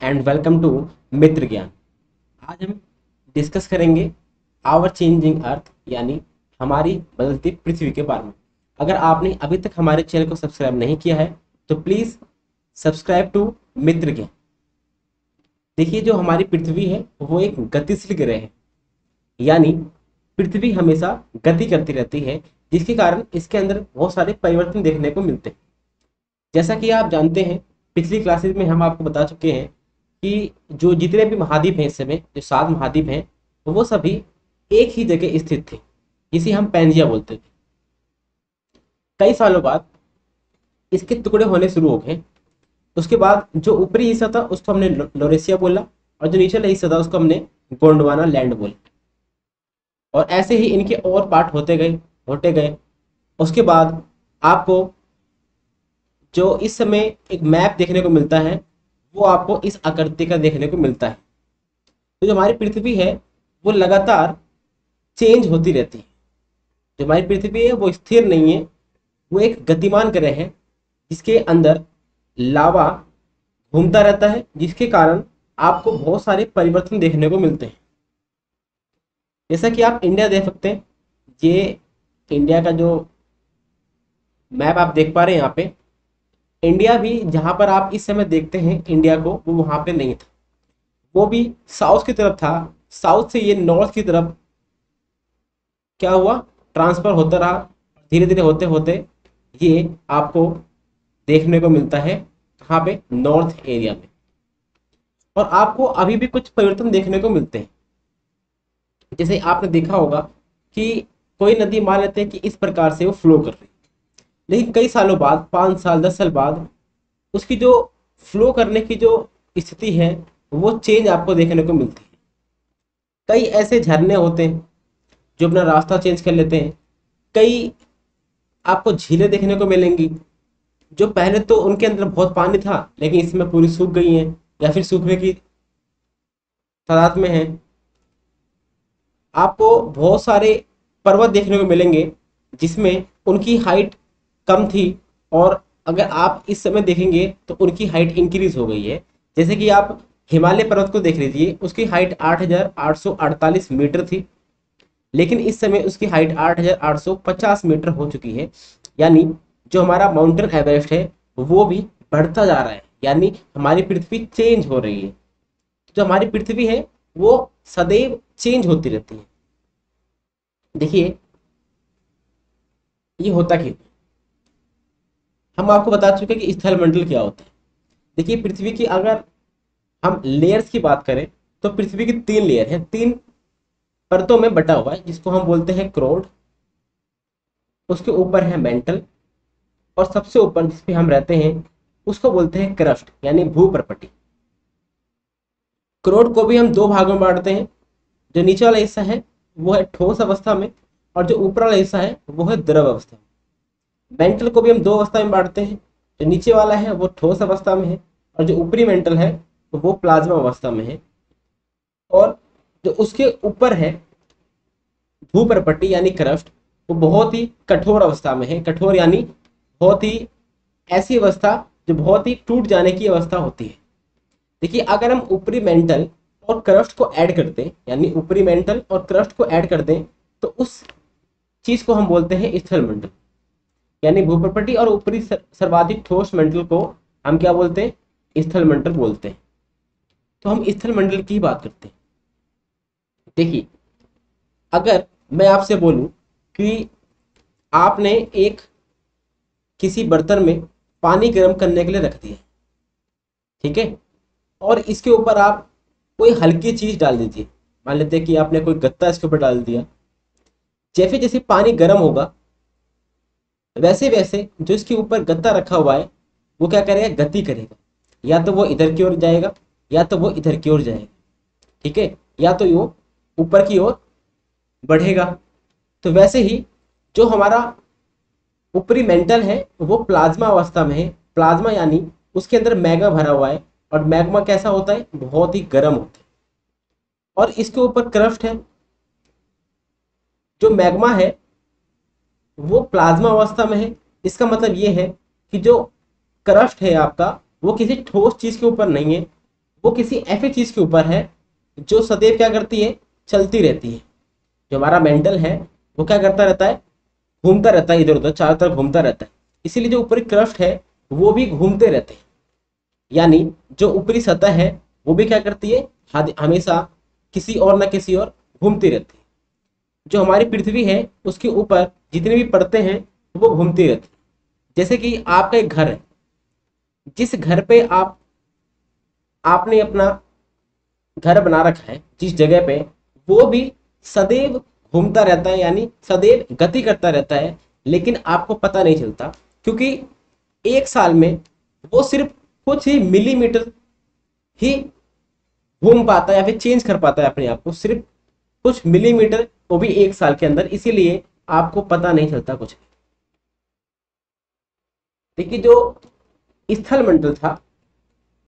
And welcome to मित्र ज्ञान। आज हम डिस्कस करेंगे आवर चेंजिंग अर्थ यानी हमारी बदलती पृथ्वी के बारे में। अगर आपने अभी तक हमारे चैनल को सब्सक्राइब नहीं किया है तो प्लीज़ सब्सक्राइब टू मित्र ज्ञान। देखिए, जो हमारी पृथ्वी है, वो एक गतिशील ग्रह है। यानी पृथ्वी हमेशा गति करती रहती है, जिसके कारण इसके अंदर बहुत सारे परिवर्तन देखने को मिलते हैं। जैसा कि आप जानते हैं, पिछली क्लासेस में हम आपको बता चुके हैं कि जो जितने भी महाद्वीप हैं इस समय, जो सात महाद्वीप हैं वो सभी एक ही जगह स्थित थे, जिसे हम पैंजिया बोलते थे। कई सालों बाद इसके टुकड़े होने शुरू हो गए। उसके बाद जो ऊपरी हिस्सा था, उसको हमने लोरेसिया बोला और जो नीचे हिस्सा था, उसको हमने गोंडवाना लैंड बोला। और ऐसे ही इनके और पार्ट होते गए होते गए। उसके बाद आपको जो इस समय एक मैप देखने को मिलता है वो आपको इस आकृति का देखने को मिलता है। तो जो हमारी पृथ्वी है, वो लगातार चेंज होती रहती है। जो हमारी पृथ्वी है, वो स्थिर नहीं है, वो एक गतिमान ग्रह है, जिसके अंदर लावा घूमता रहता है, जिसके कारण आपको बहुत सारे परिवर्तन देखने को मिलते हैं। जैसा कि आप इंडिया देख सकते हैं, ये इंडिया का जो मैप आप देख पा रहे हैं यहाँ पे इंडिया भी जहाँ पर आप इस समय देखते हैं, इंडिया को, वो वहाँ पे नहीं था। वो भी साउथ की तरफ़ था। साउथ से ये नॉर्थ की तरफ़ क्या हुआ? ट्रांसफ़र होता रहा। धीरे धीरे होते होते ये आपको देखने को मिलता है कहाँ पे? नॉर्थ एरिया में। और आपको अभी भी कुछ परिवर्तन देखने को मिलते हैं। जैसे आपने देखा होगा कि कोई नदी मान लेते हैं कि इस प्रकार से वो फ्लो कर रही लेकिन कई सालों बाद, पाँच साल, दस साल बाद, उसकी जो फ्लो करने की जो स्थिति है, वो चेंज आपको देखने को मिलती है। कई ऐसे झरने होते हैं, जो अपना रास्ता चेंज कर लेते हैं। कई आपको झीलें देखने को मिलेंगी, जो पहले तो उनके अंदर बहुत पानी था, लेकिन इसमें पूरी सूख गई हैं, या फिर सूखने की तादाद में है। आपको बहुत सारे पर्वत देखने को मिलेंगे, जिसमें उनकी हाइट कम थी और अगर आप इस समय देखेंगे तो उनकी हाइट इंक्रीज हो गई है। जैसे कि आप हिमालय पर्वत को देख लीजिए उसकी हाइट 8,848 मीटर थी लेकिन इस समय उसकी हाइट 8,850 मीटर हो चुकी है। यानी जो हमारा माउंटेन एवरेस्ट है वो भी बढ़ता जा रहा है। यानी हमारी पृथ्वी चेंज हो रही है। जो हमारी पृथ्वी है वो सदैव चेंज होती रहती है। देखिए ये होता क्यों? हम आपको बता चुके हैं कि स्थल मंडल क्या होता है। देखिए, पृथ्वी की अगर हम लेयर्स की बात करें तो पृथ्वी की तीन लेयर है। तीन परतों में बटा हुआ है, जिसको हम बोलते हैं क्रोड उसके ऊपर है मेंटल और सबसे ऊपर जिस पे हम रहते हैं, उसको बोलते हैं क्रस्ट यानी भूप्रपटी क्रोड को भी हम दो भागों में बांटते हैं। जो नीचे वाला हिस्सा है, वो है ठोस अवस्था में, और जो ऊपर वाला हिस्सा है, वो है द्रव अवस्था में। मेंटल को भी हम दो अवस्था में बांटते हैं। जो नीचे वाला है, वो ठोस अवस्था में है और जो ऊपरी मेंटल है तो वो प्लाज्मा अवस्था में है। और जो उसके ऊपर है, भूपरपट्टी यानी क्रस्ट, वो बहुत ही कठोर अवस्था में है। कठोर यानी बहुत ही ऐसी अवस्था जो बहुत ही टूट जाने की अवस्था होती है। देखिए, अगर हम ऊपरी मेंटल और क्रस्ट को ऐड कर दें, यानी ऊपरी मेंटल और क्रस्ट को ऐड कर दें तो उस चीज़ को हम बोलते हैं स्थल मंडल यानी भूप्रपटी और ऊपरी सर्वाधिक ठोस मंडल को हम क्या बोलते हैं? स्थल मंडल बोलते हैं। तो हम स्थल मंडल की बात करते हैं। देखिए, अगर मैं आपसे बोलूँ कि आपने एक किसी बर्तन में पानी गर्म करने के लिए रख दिया ठीक है? और इसके ऊपर आप कोई हल्की चीज़ डाल दीजिए। मान लेते हैं कि आपने कोई गत्ता इसके ऊपर डाल दिया। जैसे जैसे पानी गर्म होगा वैसे वैसे जो इसके ऊपर गद्दा रखा हुआ है, वो क्या करेगा? गति करेगा। या तो वो इधर की ओर जाएगा, या तो वो इधर की ओर जाएगा। ठीक है? या तो वो ऊपर की ओर बढ़ेगा। तो वैसे ही जो हमारा ऊपरी मेंटल है, वो प्लाज्मा अवस्था में है। प्लाज्मा यानी उसके अंदर मैग्मा भरा हुआ है, और मैग्मा कैसा होता है? बहुत ही गर्म होता है। और इसके ऊपर क्रफ्ट है। जो मैग्मा है वो प्लाज्मा अवस्था में है, इसका मतलब ये है कि जो क्रस्ट है आपका, वो किसी ठोस चीज़ के ऊपर नहीं है, वो किसी ऐसी चीज़ के ऊपर है जो सदैव क्या करती है, चलती रहती है। जो हमारा मेंटल है, वो क्या करता रहता है, घूमता रहता है इधर उधर चारों तरफ़ घूमता रहता है। इसीलिए जो ऊपरी क्रस्ट है, वो भी घूमते रहते हैं। यानी जो ऊपरी सतह है, वो भी क्या करती है हमेशा किसी और ना किसी और घूमती रहती है। जो हमारी पृथ्वी है, उसके ऊपर जितने भी परतें हैं, वो घूमती रहती जैसे कि आपका एक घर है। जिस घर पे आप, आपने अपना घर बना रखा है, जिस जगह पे, वो भी सदैव घूमता रहता है, यानी सदैव गति करता रहता है, लेकिन आपको पता नहीं चलता, क्योंकि एक साल में वो सिर्फ़ कुछ ही मिलीमीटर ही घूम पाता है या फिर चेंज कर पाता है अपने आप को। सिर्फ़ कुछ मिलीमीटर वो भी एक साल के अंदर। इसीलिए आपको पता नहीं चलता कुछ देखिए, जो स्थल मंडल था,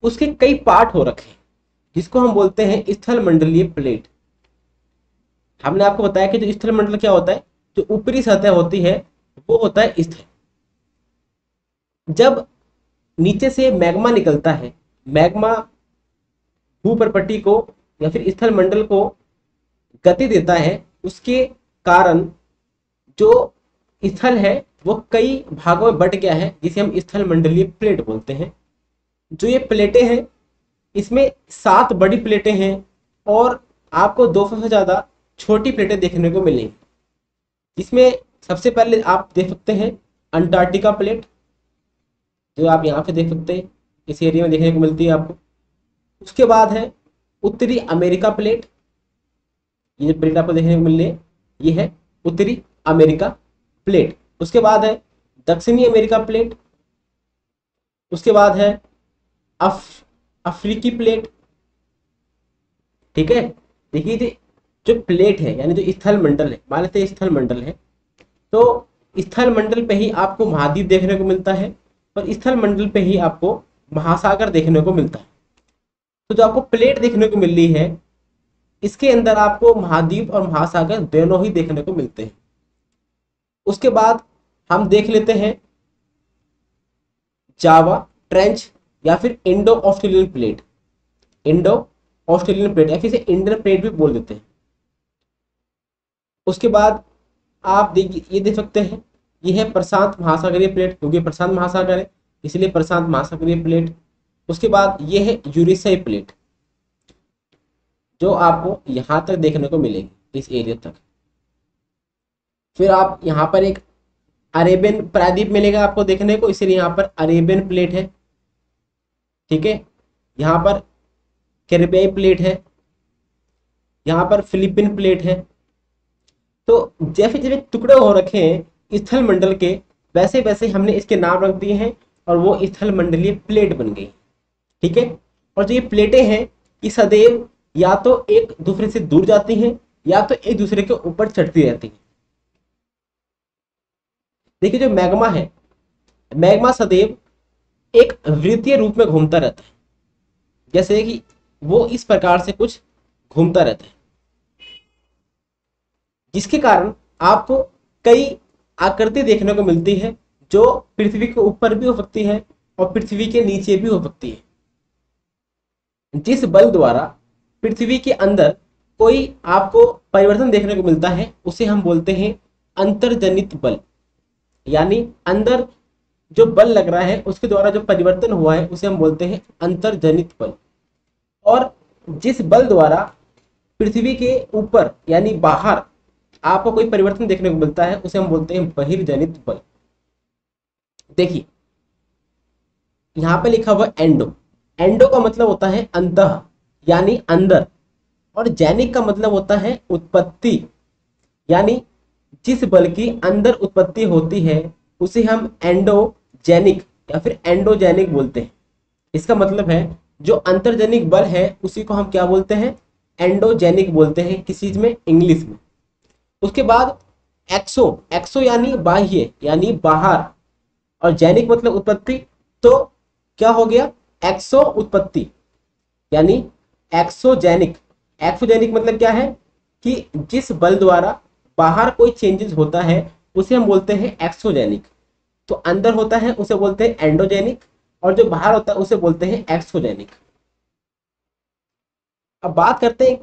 उसके कई पार्ट हो रखे जिसको हम बोलते हैं स्थल मंडलीय प्लेट। हमने आपको बताया कि जो स्थल मंडल क्या होता है, जो ऊपरी सतह होती है, वो होता है स्थल। जब नीचे से मैग्मा निकलता है, मैग्मा भूपरपट्टी को या फिर स्थल मंडल को गति देता है, उसके कारण जो स्थल है, वो कई भागों में बट गया है, जिसे हम स्थल मंडलीय प्लेट बोलते हैं। जो ये प्लेटें हैं, इसमें सात बड़ी प्लेटें हैं और आपको 200 से ज़्यादा छोटी प्लेटें देखने को मिलेंगी। इसमें सबसे पहले आप देख सकते हैं अंटार्कटिका प्लेट, जो आप यहाँ पे देख सकते हैं, इस एरिया में देखने को मिलती है आपको। उसके बाद है उत्तरी अमेरिका प्लेट, ये प्लेट आपको देखने को मिल रही है ये है उत्तरी अमेरिका प्लेट। उसके बाद है दक्षिणी अमेरिका प्लेट। उसके बाद है अफ, अफ्रीकी प्लेट। ठीक है? देखिए जो प्लेट है, यानी जो स्थल मंडल है, मान लेते स्थल मंडल है तो स्थल मंडल पे ही आपको महाद्वीप देखने को मिलता है और स्थल मंडल पे ही आपको महासागर देखने को मिलता है। तो जो आपको प्लेट देखने को मिल रही है, इसके अंदर आपको महाद्वीप और महासागर दोनों ही देखने को मिलते हैं। उसके बाद हम देख लेते हैं जावा ट्रेंच या फिर Indo Australian plate Indo Australian plate या फिर इंडियन प्लेट भी बोल देते हैं। उसके बाद आप देखिए ये देख सकते हैं, ये है प्रशांत महासागरीय प्लेट क्योंकि प्रशांत महासागर है, इसलिए प्रशांत महासागरीय प्लेट उसके बाद ये है यूरिसाई प्लेट जो आपको यहाँ तक देखने को मिलेगी, इस एरिया तक। फिर आप यहाँ पर एक अरेबियन प्रायद्वीप मिलेगा आपको देखने को, इसलिए यहाँ पर अरेबियन प्लेट है। ठीक है? यहाँ पर कैरेबियाई प्लेट है। यहाँ पर फिलिपिन प्लेट है। तो जैसे जैसे टुकड़े हो रखे हैं स्थल मंडल के, वैसे वैसे हमने इसके नाम रख दिए हैं और वो स्थल मंडलीय प्लेट बन गई। ठीक है? और जो ये प्लेटें हैं, ये सदैव या तो एक दूसरे से दूर जाती हैं या तो एक दूसरे के ऊपर चढ़ती रहती हैं। देखिए, जो मैग्मा है, मैग्मा सदैव एक वृत्तीय रूप में घूमता रहता है। जैसे कि वो इस प्रकार से कुछ घूमता रहता है। जिसके कारण आपको कई आकृति देखने को मिलती है, जो पृथ्वी के ऊपर भी हो सकती है और पृथ्वी के नीचे भी हो सकती है। जिस बल द्वारा पृथ्वी के अंदर कोई आपको परिवर्तन देखने को मिलता है, उसे हम बोलते हैं अंतर्जनित बल। यानी अंदर जो बल लग रहा है, उसके द्वारा जो परिवर्तन हुआ है, उसे हम बोलते हैं अंतर्जनित बल। और जिस बल द्वारा पृथ्वी के ऊपर, यानी बाहर, आपको कोई परिवर्तन देखने को मिलता है, उसे हम बोलते हैं बहिर्जनित बल। देखिए, यहाँ पे लिखा हुआ एंडो। एंडो का मतलब होता है अंत यानी अंदर। और जैनिक का मतलब होता है उत्पत्ति, यानी जिस बल की अंदर उत्पत्ति होती है, उसे हम एंडोजेनिक या फिर एंडोजेनिक बोलते हैं। इसका मतलब है, जो अंतर्जनिक बल है, उसी को हम क्या बोलते हैं? एंडोजेनिक बोलते हैं, किस चीज़ में? इंग्लिश में। उसके बाद एक्सो एक्सो यानी बाह्य, यानी बाहर। और जैनिक मतलब उत्पत्ति तो क्या हो गया? एक्सो उत्पत्ति, यानी एक्सोजेनिक एक्सोजेनिक मतलब क्या है? कि जिस बल द्वारा बाहर कोई चेंजेस होता है, उसे हम बोलते हैं एक्सोजेनिक तो अंदर होता है, उसे बोलते हैं एंडोजेनिक और जो बाहर होता है, उसे बोलते हैं एक्सोजेनिक अब बात करते हैं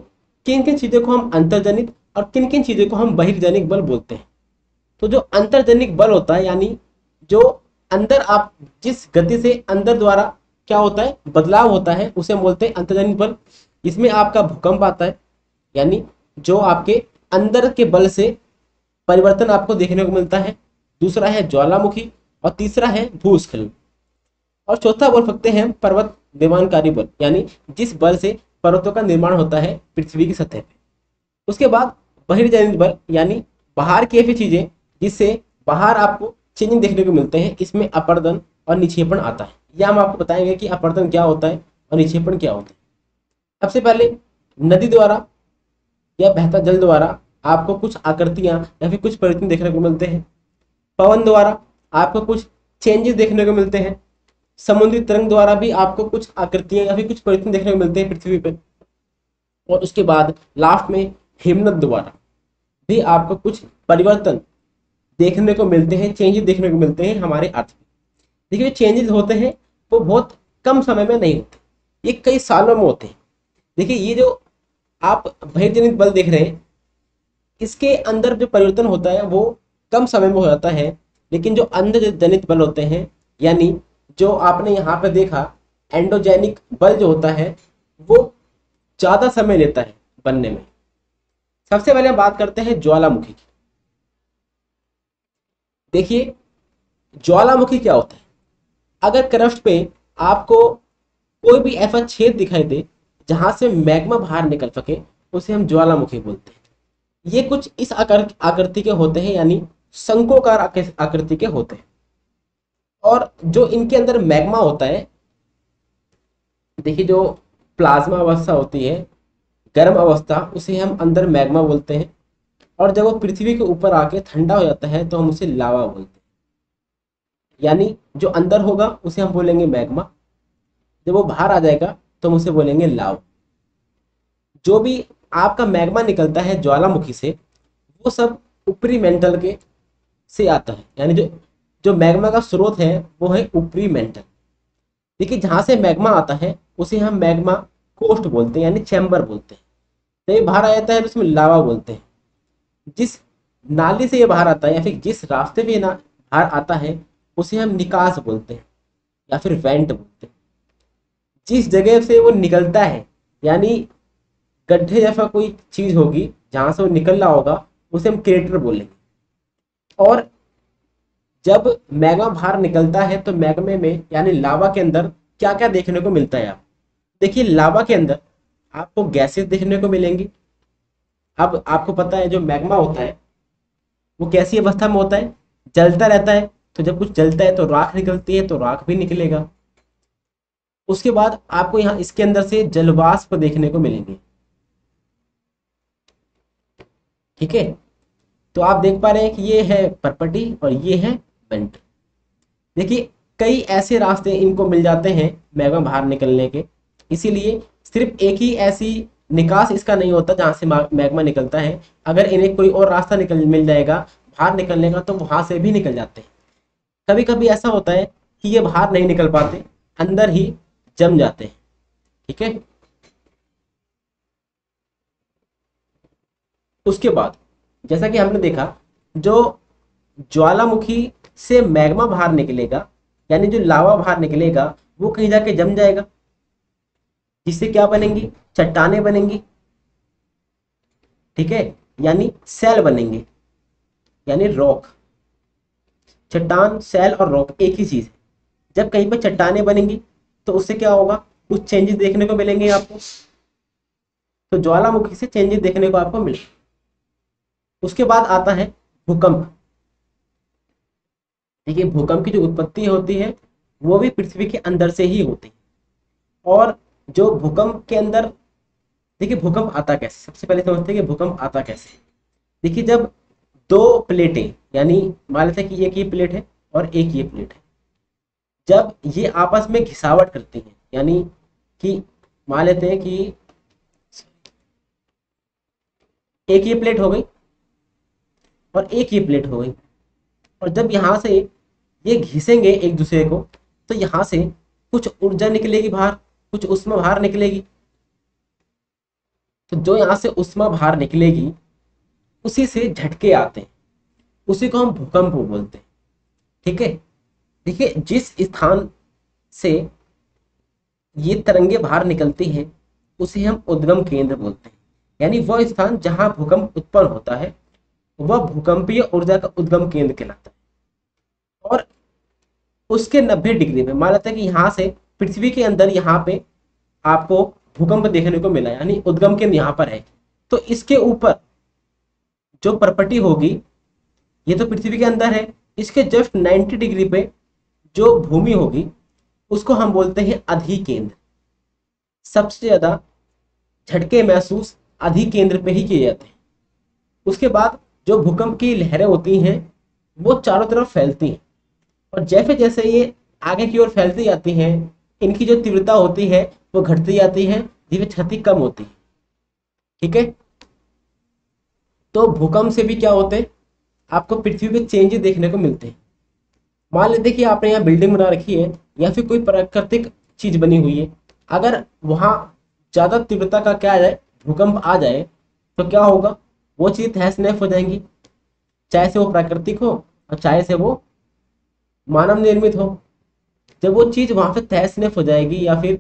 किन किन चीज़ों को हम अंतर्जनित और किन किन चीज़ों को हम बहिर्जनिक बल बोलते हैं। तो जो अंतर्जनिक बल होता है, यानी जो अंदर आप जिस गति से अंदर द्वारा क्या होता है, बदलाव होता है, उसे बोलते हैं अंतर्जनिक बल। इसमें आपका भूकंप आता है, यानी जो आपके अंदर के बल से परिवर्तन आपको देखने को मिलता है। दूसरा है ज्वालामुखी और तीसरा है भूस्खलन। और चौथा बोल सकते हैं पर्वत विमानकारी बल, यानी जिस बल से पर्वतों का निर्माण होता है पृथ्वी की सतह पे। उसके बाद बहिर्जनित बल, यानी बाहर की ऐसी चीज़ें जिससे बाहर आपको चेंजिंग देखने को मिलते हैं। इसमें अपर्दन और निक्षेपण आता है। यह हम आपको बताएँगे कि अपर्दन क्या होता है और निक्षेपण क्या होता है। सबसे पहले नदी द्वारा या बहता जल द्वारा आपको कुछ आकृतियाँ या फिर कुछ परिवर्तन देखने को मिलते हैं। पवन द्वारा आपको कुछ चेंजेस देखने को मिलते हैं। समुद्री तरंग द्वारा भी आपको कुछ आकृतियाँ या फिर कुछ परिवर्तन देखने को मिलते हैं पृथ्वी पर और उसके बाद लास्ट में हिमनत द्वारा भी आपको कुछ परिवर्तन देखने को मिलते हैं चेंजेस देखने को मिलते हैं हमारे अर्थ में। देखिए चेंजेस होते हैं, वो बहुत कम समय में नहीं होते। ये कई सालों में होते हैं। देखिए, ये जो आप भयजनित बल देख रहे हैं, इसके अंदर जो परिवर्तन होता है, वो कम समय में हो जाता है, लेकिन जो अंदर जनित बल होते हैं, यानी जो आपने यहाँ पे देखा एंडोजेनिक बल जो होता है, वो ज़्यादा समय लेता है बनने में। सबसे पहले बात करते हैं ज्वालामुखी की। देखिए, ज्वालामुखी क्या होता है? अगर क्रस्ट पे आपको कोई भी ऐसा छेद दिखाई दे जहाँ से मैग्मा बाहर निकल सके, उसे हम ज्वालामुखी बोलते हैं। ये कुछ इस आकृति के होते हैं, यानी शंकोकार आकृति के होते हैं। और जो इनके अंदर मैग्मा होता है, देखिए जो प्लाज्मा अवस्था होती है, गर्म अवस्था, उसे हम अंदर मैग्मा बोलते हैं। और जब वो पृथ्वी के ऊपर आके ठंडा हो जाता है तो हम उसे लावा बोलते हैं। यानी जो अंदर होगा, उसे हम बोलेंगे मैग्मा। जब वो बाहर आ जाएगा तो हम उसे बोलेंगे लाव जो भी आपका मैग्मा निकलता है ज्वालामुखी से, वो सब ऊपरी मेंटल के से आता है। यानी जो जो मैग्मा का स्रोत है, वो है ऊपरी मेंटल। देखिए, जहाँ से मैग्मा आता है, उसे हम मैग्मा कोस्ट बोलते हैं, यानी चैम्बर बोलते हैं। तो ये बाहर आ जाता है तो उसमें लावा बोलते हैं। जिस नाली से ये बाहर आता है, या फिर जिस रास्ते में ना बाहर आता है, उसे हम निकास बोलते हैं, या फिर वेंट बोलते हैं। जिस जगह से वो निकलता है, यानी गड्ढे जैसा कोई चीज़ होगी, जहाँ से वो निकल रहा होगा, उसे हम क्रेटर बोलेंगे। और जब मैग्मा बाहर निकलता है तो मैग्मे में, यानी लावा के अंदर क्या क्या देखने को मिलता है आप देखिए लावा के अंदर आपको गैसेस देखने को मिलेंगी। अब आपको पता है, जो मैग्मा होता है, वो कैसी अवस्था में होता है? जलता रहता है तो जब कुछ जलता है तो राख निकलती है तो राख भी निकलेगा। उसके बाद आपको यहाँ इसके अंदर से जलवाष्प देखने को मिलेंगे। ठीक है? तो आप देख पा रहे हैं कि ये है परपटी और ये है वेंट देखिए, कई ऐसे रास्ते इनको मिल जाते हैं मैग्मा बाहर निकलने के। इसीलिए सिर्फ़ एक ही ऐसी निकास इसका नहीं होता जहाँ से मैग्मा निकलता है। अगर इन्हें कोई और रास्ता निकल, मिल जाएगा बाहर निकलने का तो वहाँ से भी निकल जाते हैं। कभी कभी ऐसा होता है कि ये बाहर नहीं निकल पाते, अंदर ही जम जाते हैं। ठीक है? उसके बाद, जैसा कि हमने देखा, जो ज्वालामुखी से मैग्मा बाहर निकलेगा, यानी जो लावा बाहर निकलेगा, वो कहीं जाके जम जाएगा। जिससे क्या बनेंगी? चट्टाने बनेंगी। ठीक है? यानी सेल बनेंगे। यानी रॉक। चट्टान, सेल और रॉक एक ही चीज़ है। जब कहीं पर चट्टाने बनेंगी तो उससे क्या होगा? कुछ चेंजेस देखने को मिलेंगे आपको। तो ज्वालामुखी से चेंजेस देखने को आपको मिले उसके बाद आता है भूकंप। देखिए, भूकंप की जो उत्पत्ति होती है, वो भी पृथ्वी के अंदर से ही होती है। और जो भूकंप के अंदर देखिए, भूकंप आता कैसे? सबसे पहले समझते हैं कि भूकंप आता कैसे। देखिए, जब दो प्लेटें, यानी मान लेते हैं कि एक ये प्लेट है और एक ये प्लेट है। जब ये आपस में घिसावट करती हैं, यानी कि मान लेते हैं कि एक ये प्लेट हो गई और एक ये प्लेट हो गई। और जब यहाँ से ये घिसेंगे एक दूसरे को तो यहाँ से कुछ ऊर्जा निकलेगी बाहर, कुछ उसमें बाहर निकलेगी। तो जो यहाँ से उष्मा बाहर निकलेगी, उसी से झटके आते हैं। उसी को हम भूकंप बोलते हैं। ठीक है? देखिए, जिस स्थान से ये तरंगे बाहर निकलती हैं, उसे हम उद्गम केंद्र बोलते हैं। यानी वह स्थान जहाँ भूकंप उत्पन्न होता है, वह भूकंपीय ऊर्जा का उद्गम केंद्र कहलाता है। और उसके 90 डिग्री में, मान लेते हैं कि यहाँ से पृथ्वी के अंदर यहाँ पे आपको भूकंप देखने को मिला, यानी उद्गम केंद्र यहाँ पर है। तो इसके ऊपर जो प्रॉपर्टी होगी, ये तो पृथ्वी के अंदर है, इसके जस्ट 90 डिग्री पे जो भूमि होगी, उसको हम बोलते हैं अधिकेंद्र। सबसे ज़्यादा झटके महसूस अधिकेंद्र पे ही किए जाते हैं। उसके बाद जो भूकंप की लहरें होती हैं, वो चारों तरफ़ फैलती हैं। और जैसे जैसे ये आगे की ओर फैलती जाती हैं, इनकी जो तीव्रता होती है, वो घटती जाती है जिसमें क्षति कम होती है। ठीक है? तो भूकंप से भी क्या होते हैं? आपको पृथ्वी पे चेंजेस देखने को मिलते हैं। मान लेते कि आपने यहाँ बिल्डिंग बना रखी है, या फिर कोई प्राकृतिक चीज़ बनी हुई है। अगर वहाँ ज़्यादा तीव्रता का क्या आ जाए, भूकंप आ जाए तो क्या होगा? वो चीज़ तहस नहस हो जाएँगी। चाहे से वो प्राकृतिक हो, और चाहे से वो मानव निर्मित हो। जब वो चीज़ वहाँ पे तहस नहस हो जाएगी, या फिर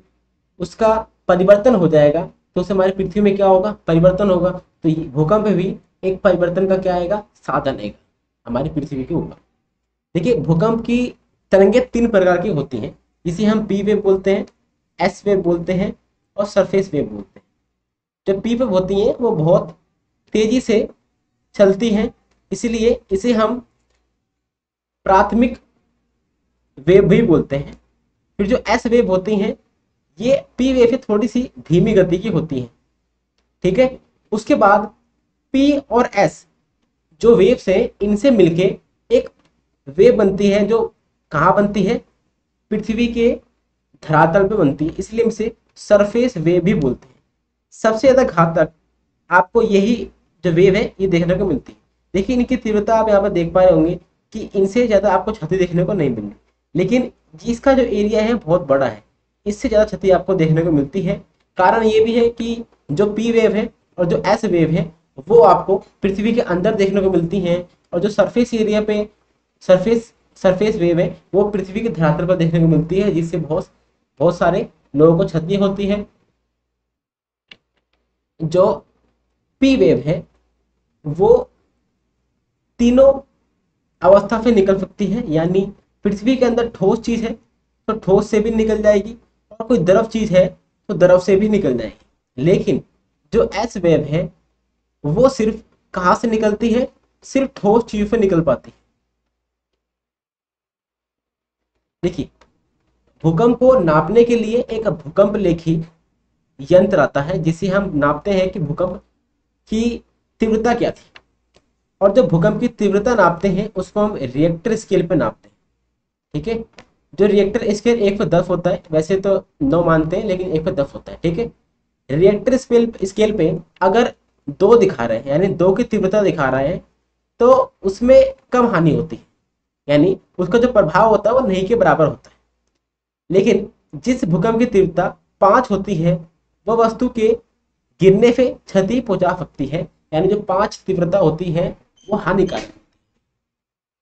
उसका परिवर्तन हो जाएगा तो उससे हमारी पृथ्वी में क्या होगा? परिवर्तन होगा। तो भूकंप भी एक परिवर्तन का क्या आएगा? साधन आएगा, हमारी पृथ्वी के ऊपर। देखिए, भूकंप की तरंगे तीन प्रकार की होती हैं। जिसे हम पी वेव बोलते हैं, एस वेव बोलते हैं और सरफेस वेव बोलते हैं। जो पी वेव होती हैं, वो बहुत तेज़ी से चलती हैं, इसलिए इसे हम प्राथमिक वेव भी बोलते हैं। फिर जो एस वेव होती हैं, ये पी वेव थोड़ी सी धीमी गति की होती हैं। ठीक है? उसके बाद पी और एस, जो वेव्स हैं, इनसे मिलके एक वेव बनती है जो कहाँ बनती है? पृथ्वी के धरातल पे बनती है। इसलिए इसे सरफेस वेव भी बोलते हैं। सबसे ज़्यादा घातक आपको यही जो वेव है, ये देखने को मिलती है। देखिए, इनकी तीव्रता आप यहाँ पर देख पा रहे होंगे कि इनसे ज़्यादा आपको क्षति देखने को नहीं मिलती लेकिन इसका जो एरिया है, बहुत बड़ा है। इससे ज़्यादा क्षति आपको देखने को मिलती है। कारण ये भी है कि जो पी वेव है और जो एस वेव है, वो आपको पृथ्वी के अंदर देखने को मिलती हैं। और जो सरफेस एरिया पे सरफेस सरफेस वेव है वो पृथ्वी के धरातल पर देखने को मिलती है, जिससे बहुत बहुत सारे लोगों को क्षति होती है। जो पी वेव है, वो तीनों अवस्था से निकल सकती है, यानी पृथ्वी के अंदर ठोस चीज़ है तो ठोस से भी निकल जाएगी, और कोई द्रव चीज़ है तो द्रव से भी निकल जाएगी। लेकिन जो एस वेव है, वो सिर्फ़ कहाँ से निकलती है, सिर्फ़ ठोस चीज़ से निकल पाती है। देखिए, भूकंप को नापने के लिए एक भूकंप लेखी यंत्र आता है, जिसे हम नापते हैं कि भूकंप की तीव्रता क्या थी। और जब भूकंप की तीव्रता नापते हैं, उसको हम रिएक्टर स्केल पे नापते हैं। ठीक है? जो रिएक्टर स्केल एक पे दस होता है, वैसे तो नौ मानते हैं, लेकिन एक पे दस होता है। ठीक है? रिएक्टर स्केल स्केल पे अगर दो दिखा रहे हैं, यानी दो की तीव्रता दिखा रहे हैं तो उसमें कम हानि होती है। यानी उसका जो प्रभाव होता है वो नहीं के बराबर होता है। लेकिन जिस भूकंप की तीव्रता पाँच होती है वह वस्तु के गिरने से क्षति पहुँचा सकती है। यानी जो पाँच तीव्रता होती है, वो हानिकारक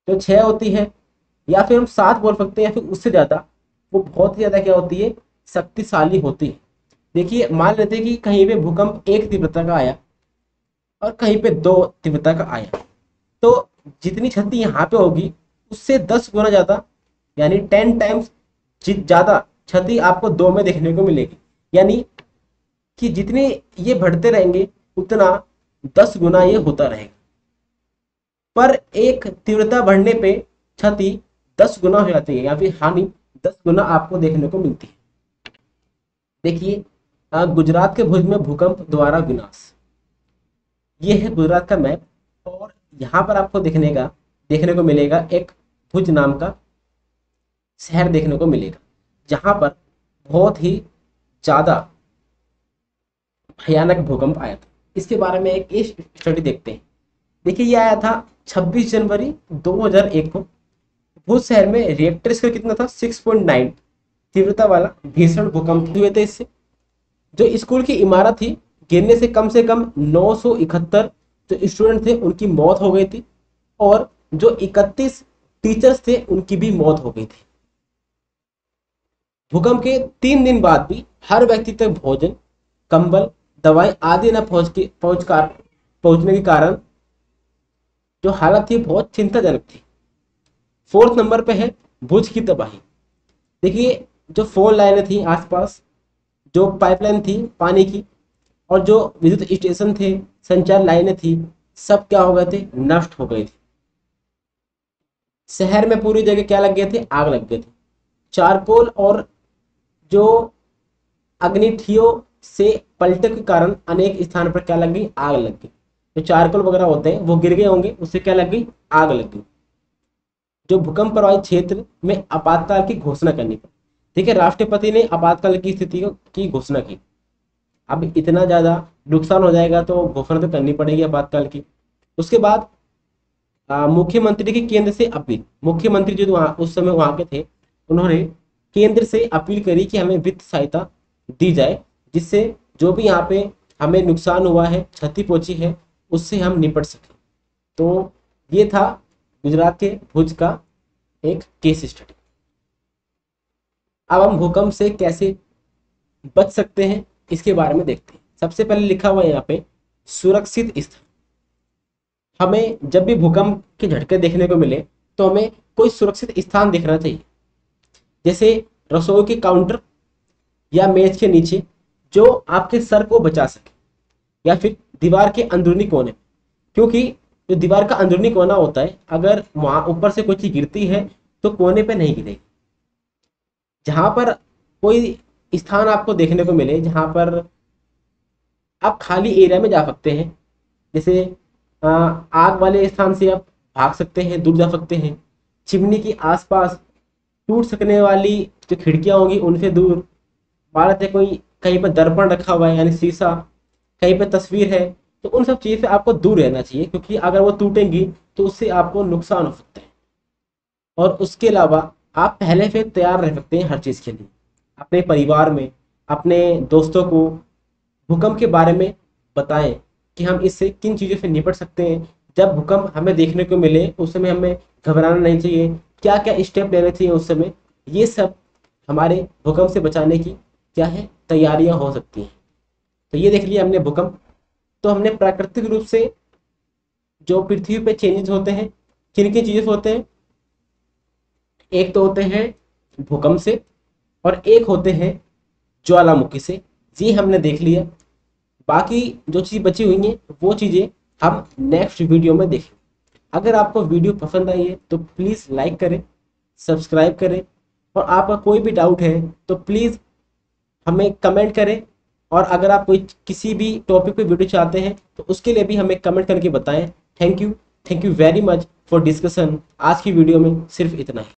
जो छह होती है, या फिर हम सात बोल सकते हैं, या फिर उससे ज़्यादा, वो बहुत ही ज़्यादा क्या होती है, शक्तिशाली होती है। देखिए, मान लेते हैं कि कहीं पे भूकंप एक तीव्रता का आया और कहीं पे दो तीव्रता का आया। तो जितनी क्षति यहाँ पे होगी उससे दस गुना ज़्यादा, यानी टेन टाइम्स ज़्यादा क्षति आपको दो में देखने को मिलेगी। यानी कि जितने ये बढ़ते रहेंगे, उतना दस गुना ये होता रहेगा। पर एक तीव्रता बढ़ने पे क्षति दस गुना हो जाती है, या फिर हानि दस गुना आपको देखने को मिलती है। देखिए गुजरात के भुज में भूकंप द्वारा विनाश। ये है गुजरात का मैप, और यहाँ पर आपको देखने का, देखने को मिलेगा एक भुज नाम का शहर देखने को मिलेगा, जहाँ पर बहुत ही ज़्यादा भयानक भूकंप आया था। इसके बारे में एक स्टडी देखते हैं। देखिए, ये आया था 26 जनवरी 2001 को। भुज शहर में रिएक्टर स्केल कितना था? 6.9 तीव्रता वाला भीषण भूकंप हुए थे इससे। जो स्कूल की इमारत थी, गिरने से कम से कम 971 जो स्टूडेंट थे, उनकी मौत हो गई थी। और जो 31 टीचर्स थे, उनकी भी मौत हो गई थी। भूकंप के तीन दिन बाद भी हर व्यक्ति तक भोजन, कंबल दवाई आदि न पहुँच के पहुँच कार पहुँचने के कारण जो हालत थी, बहुत चिंताजनक थी। फोर्थ नंबर पे है, भुज की तबाही। देखिए, जो फ़ोन लाइनें थी आसपास, जो पाइपलाइन थी पानी की, और जो विद्युत स्टेशन थे, संचार लाइनें थी, सब क्या हो गए थे, नष्ट हो गए थे। शहर में पूरी जगह क्या लग गए थे? आग लग गए थे। चारकोल और जो अग्निठियों से पलटे के कारण अनेक स्थान पर क्या लग गई? आग लग गई। जो चारकोल वगैरह होते हैं, वो गिर गए होंगे, उससे क्या लग गई? आग लग गई। जो भूकंप प्रभावित क्षेत्र में आपातकाल की घोषणा करनी पड़ी। ठीक है राष्ट्रपति ने आपातकाल की स्थिति की घोषणा की। अब इतना ज़्यादा नुकसान हो जाएगा तो घोषणा तो करनी पड़ेगी आपातकाल की। उसके बाद मुख्यमंत्री की केंद्र से अपील। मुख्यमंत्री जो उस समय वहाँ के थे, उन्होंने केंद्र से अपील करी कि हमें वित्त सहायता दी जाए, जिससे जो भी यहाँ पे हमें नुकसान हुआ है, क्षति पहुँची है, उससे हम निपट सकें। तो ये था गुजरात के भुज का एक केस स्टडी अब हम भूकंप से कैसे बच सकते हैं, इसके बारे में देखते हैं। सबसे पहले लिखा हुआ है यहाँ पे, सुरक्षित स्थान हमें जब भी भूकंप के झटके देखने को मिले तो हमें कोई सुरक्षित स्थान देखना चाहिए। जैसे रसोई के काउंटर या मेज के नीचे, जो आपके सर को बचा सके, या फिर दीवार के अंदरूनी कोने। क्योंकि जो दीवार का अंदरूनी कोना होता है, अगर वहाँ ऊपर से कोई चीज़ गिरती है तो कोने पे नहीं गिरेगी। जहाँ पर कोई स्थान आपको देखने को मिले, जहाँ पर आप खाली एरिया में जा सकते हैं, जैसे आग वाले स्थान से आप भाग सकते हैं, दूर जा सकते हैं। चिमनी के आसपास टूट सकने वाली जो खिड़कियाँ होंगी, उनसे दूर। भारत है कोई, कहीं पर दर्पण रखा हुआ है, यानी शीशा, कहीं पर तस्वीर है तो उन सब चीज़ से आपको दूर रहना चाहिए, क्योंकि अगर वो टूटेंगी तो उससे आपको नुकसान हो सकता है। और उसके अलावा, आप पहले से तैयार रह सकते हैं हर चीज़ के लिए। अपने परिवार में, अपने दोस्तों को, भूकंप के बारे में बताएँ। कि हम इससे किन चीज़ों से निपट सकते हैं? जब भूकंप हमें देखने को मिले, उस समय हमें घबराना नहीं चाहिए। क्या क्या स्टेप लेने चाहिए उस समय? ये सब हमारे भूकंप से बचाने की क्या है? तैयारियाँ हो सकती हैं। तो ये देख लिया हमने भूकंप। तो हमने प्राकृतिक रूप से जो पृथ्वी पे चेंजेस होते हैं किन किन चीज़ें होते हैं? एक तो होते हैं भूकंप से और एक होते हैं ज्वालामुखी से। जी हमने देख लिया। बाकी जो चीज़ बची हुई हैं, वो चीज़ें हम नेक्स्ट वीडियो में देखें। अगर आपको वीडियो पसंद आई है तो प्लीज़ लाइक करें सब्सक्राइब करें, और आपका कोई भी डाउट है तो प्लीज़ हमें कमेंट करें, और अगर आप कोई किसी भी टॉपिक पे वीडियो चाहते हैं तो उसके लिए भी हमें कमेंट करके बताएँ। Thank you thank you very much for discussion आज की वीडियो में सिर्फ़ इतना ही।